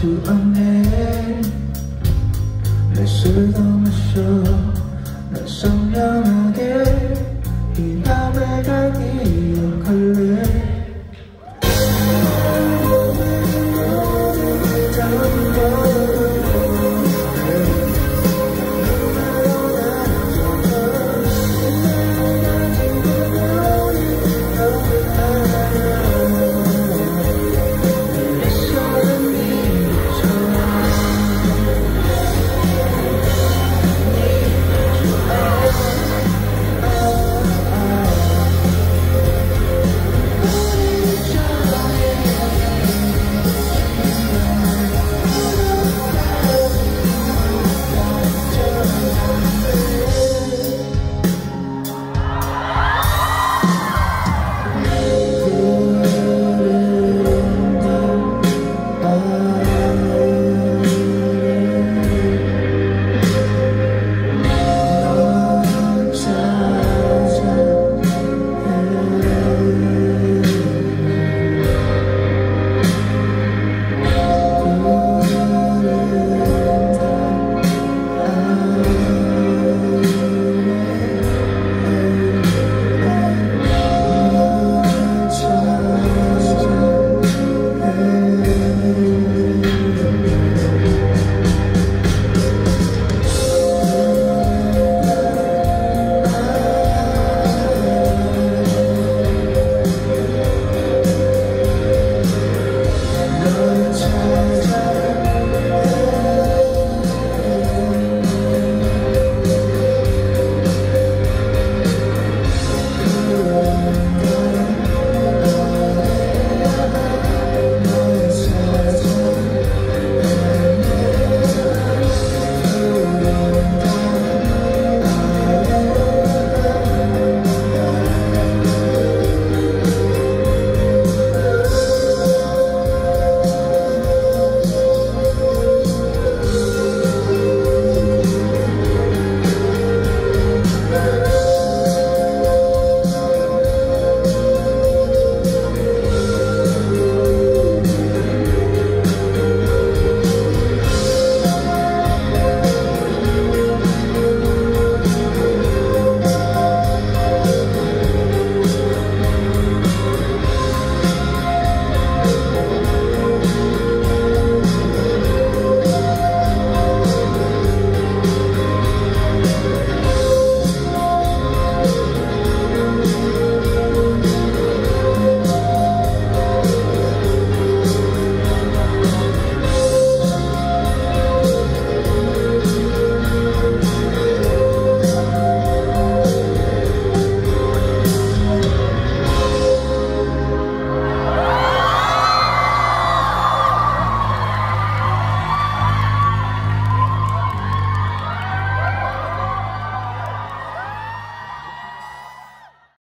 to us.